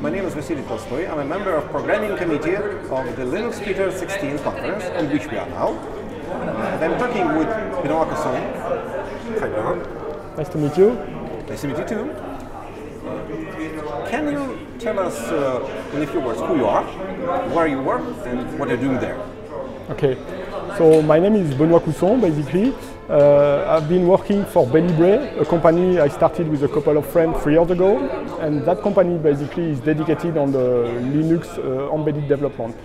My name is Vasily Tolstoy. I'm a member of programming committee of the Linux Piter 16 conference, on which we are now. And I'm talking with Benoit Cousson. Hi, Benoit. Nice to meet you. Nice to meet you too. Can you tell us uh, in a few words who you are, where you work, and what you're doing there? Okay, so my name is Benoit Cousson, basically. Uh, I've been working for BayLibre, a company I started with a couple of friends three years ago, and that company basically is dedicated on the Linux uh, embedded development.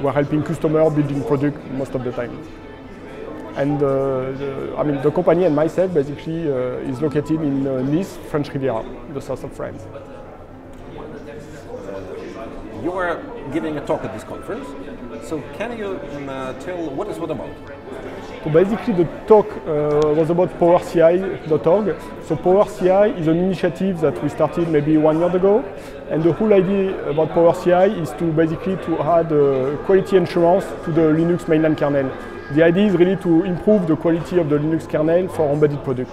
We're helping customers building product most of the time. And uh, the, I mean, the company and myself basically uh, is located in uh, Nice, French Riviera, the south of France. You were giving a talk at this conference, so can you um, uh, tell what is what about? So basically the talk uh, was about PowerCI.org. So PowerCI is an initiative that we started maybe one year ago. And the whole idea about PowerCI is to basically to add uh, quality assurance to the Linux mainline kernel. The idea is really to improve the quality of the Linux kernel for embedded product.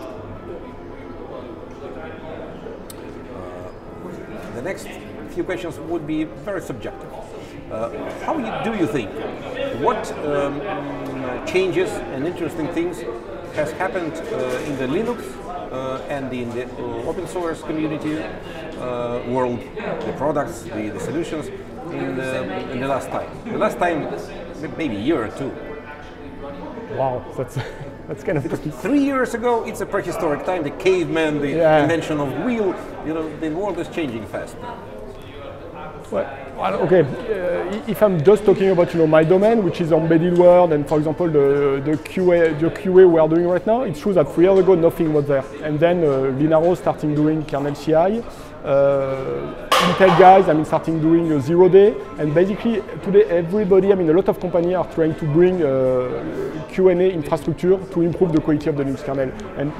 The next few questions would be very subjective. Uh, how you, do you think? What um, changes and interesting things has happened uh, in the Linux uh, and in the uh, open source community uh, world, the products, the, the solutions in the, in the last time? The last time, maybe a year or two. Wow, that's that's kind of tricky. Three years ago, it's a prehistoric time. The caveman, the Yeah. invention of wheel. You know, the world is changing fast. Well, okay. Uh, if I'm just talking about you know my domain, which is embedded world, and for example the the QA the QA we are doing right now, it's true that three years ago nothing was there, and then uh, Linaro starting doing kernel CI. Uh, Intel guys, I mean, starting doing a zero day, and basically today everybody, I mean, a lot of companies are trying to bring uh, Q&A infrastructure to improve the quality of the Linux kernel. And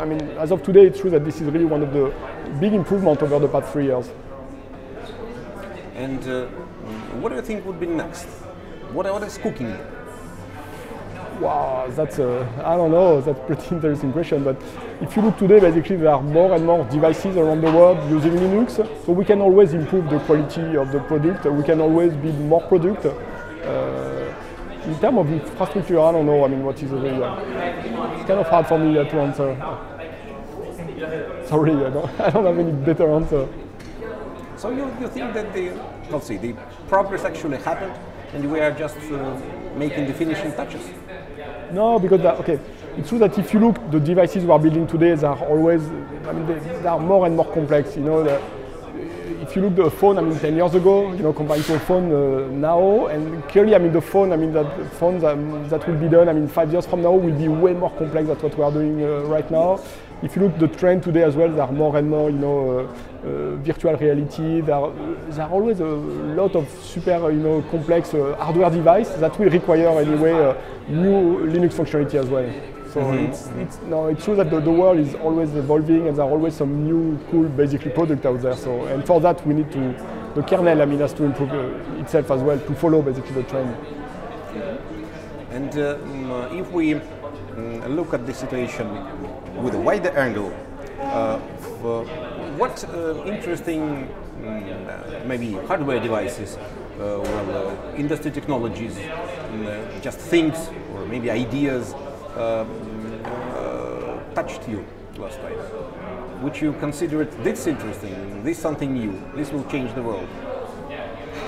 I mean, as of today, it's true that this is really one of the big improvements over the past three years. And uh, what do you think would be next? What, what is cooking? Wow, that's a, I don't know, that's a pretty interesting question. But if you look today, basically there are more and more devices around the world using Linux, so we can always improve the quality of the product. We can always build more product. Uh, in terms of infrastructure, I don't know. I mean, what is really? Uh, it's kind of hard for me uh, to answer. Sorry, I don't, I don't have any better answer. So you, you think that the, let's see, the progress actually happened and we are just uh, making the finishing touches? No, because that, okay, it's true that if you look, the devices we are building today, they are always, I mean, they, they are more and more complex. You know, the, if you look at the phone, I mean, 10 years ago, you know, compared to a phone uh, now, and clearly, I mean, the phone, I mean, that phones um, that will be done, I mean, five years from now, will be way more complex than what we are doing uh, right now. If you look the trend today as well, there are more and more, you know, uh, uh, virtual reality. There are, there are always a lot of super, you know, complex uh, hardware device that will require anyway uh, new Linux functionality as well. So it's, it's, no, it's true that the, the world is always evolving and there are always some new cool basically product out there. So and for that we need to the kernel I mean has to improve uh, itself as well to follow basically the trend. And uh, mm, if we mm, look at the situation with a wider angle, uh, uh, what uh, interesting mm, uh, maybe hardware devices, uh, well, uh, industry technologies, uh, just things or maybe ideas uh, uh, touched you last time? Which you considered this interesting, this something new, this will change the world?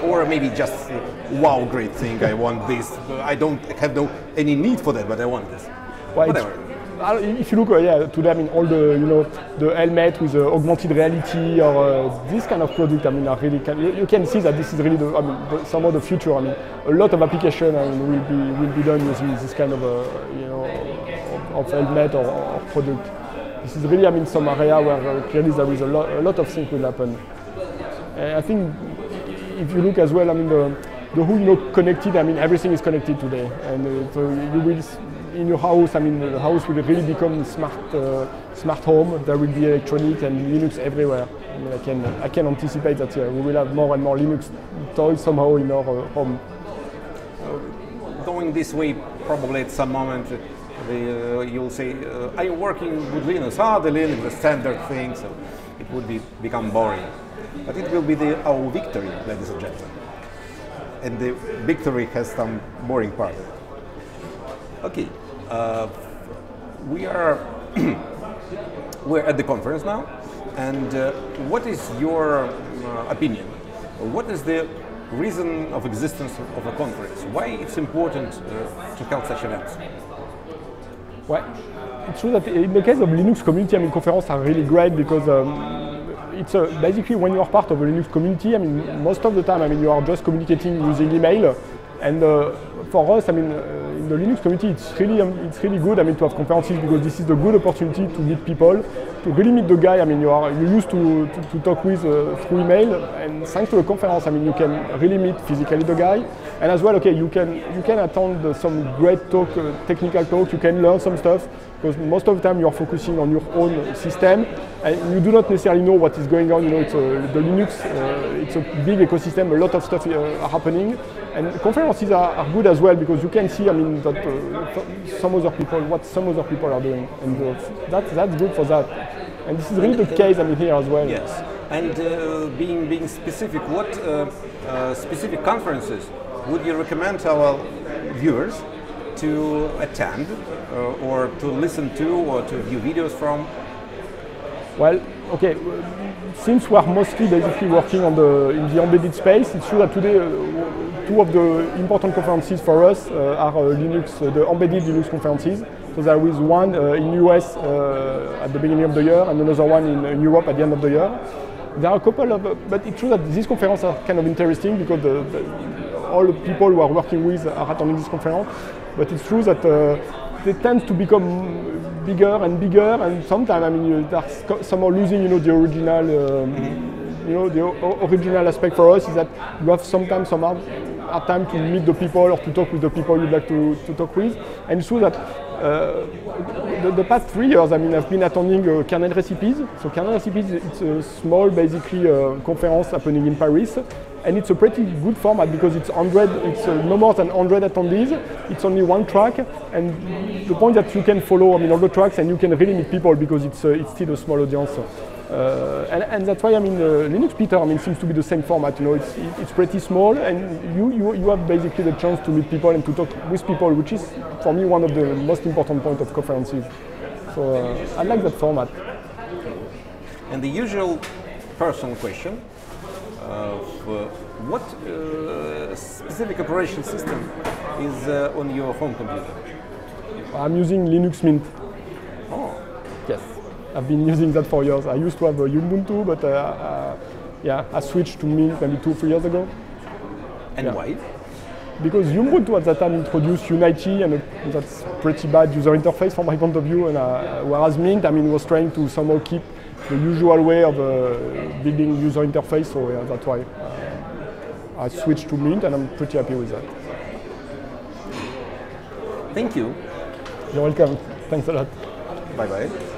Or maybe just wow great thing i want this i don't have no any need for that but i want this Well, whatever if you look, uh, yeah, today, I mean, all the, you know, the helmet with uh, augmented reality or uh, this kind of product, I mean, are really can, you, can see that this is really, the, I mean, the, some of the future. I mean, a lot of application I mean, will be will be done using this kind of, uh, you know, of, of helmet or, or product. This is really, I mean, some area where uh, clearly there is a lot, a lot of things will happen. And I think if you look as well, I mean, the, the whole, you know, connected, I mean, everything is connected today. And uh, so you will, in your house, I mean, the house will really become smart, uh, smart home. There will be electronic and Linux everywhere. I mean, I can, I can anticipate that yeah, we will have more and more Linux toys somehow in our uh, home. going this way probably at some moment uh, you'll say uh, are you working with linux ah the linux the standard thing so it would be become boring but it will be the, our victory, ladies and gentlemen. And the victory has some boring part. Okay, uh, we are we're at the conference now, and uh, what is your uh, opinion? What is the reason of existence of a conference? Why it's important uh, to hold such events? Well, it's true that in the case of Linux community, I mean, conferences are really great because um, it's a, basically when you are part of a Linux community, I mean, most of the time, I mean, you are just communicating using email, and uh, for us, I mean, uh, the Linux community, it's really um, it's really good. I mean, to have conferences because this is a good opportunity to meet people, to really meet the guy. I mean, you are you used to, to, to talk with uh, through email, and thanks to the conference, I mean, you can really meet physically the guy, and as well, okay, you can you can attend some great talk, uh, technical talk. You can learn some stuff because most of the time you are focusing on your own system and you do not necessarily know what is going on. You know, it's a, the Linux, uh, it's a big ecosystem, a lot of stuff uh, happening. And conferences are, are, good as well because you can see, I mean, that uh, some other people, what some other people are doing. And uh, that, that's good for that. And this is really the case, I mean, here as well. Yes. And uh, being, being specific, what uh, specific conferences would you recommend our viewers to attend uh, or to listen to or to view videos from? Well, okay, since we are mostly basically working on the, in the embedded space, it's true that today uh, two of the important conferences for us uh, are uh, Linux, uh, the embedded Linux conferences. So there is one uh, in US uh, at the beginning of the year and another one in, Europe at the end of the year. There are a couple of, but it's true that these conferences are kind of interesting because the, the, all the people who are working with are attending this conference. But it's true that they tend to become bigger and bigger, and sometimes I mean you, they're somehow losing, you know, the original, um, mm-hmm. you know, the original aspect for us is that you have sometimes some hard, hard, time to meet the people or to talk with the people you'd like to, to talk with, and true that. Uh, the, the, past three years, I mean, I've been attending uh, Kernel Recipes. So Kernel Recipes, it's a small, basically, uh, conference happening in Paris and it's a pretty good format because it's 100, it's uh, no more than 100 attendees. It's only one track, and the point that you can follow, I mean, all the tracks, and you can really meet people because it's uh, it's still a small audience. Uh, and, and, that's why I mean Linux Piter I mean seems to be the same format. You know, it's it's pretty small, and you, you you have basically the chance to meet people and to talk with people, which is for me one of the most important points of conferences. So uh, I like that format. And the usual personal question what uh, specific operation system is uh, on your home computer? I'm using Linux Mint. Oh. Yes, I've been using that for years. I used to have a Ubuntu, but yeah, I switched to Mint maybe two, three years ago. And yeah. why? Because Ubuntu at that time introduced Unity, and that's pretty bad user interface from my point of view. And uh, whereas Mint, I mean, was trying to somehow keep the usual way of uh, building user interface. So yeah, that's why uh, I switched to Mint, and I'm pretty happy with that. Thank you. You're welcome. Thanks a lot. Bye bye.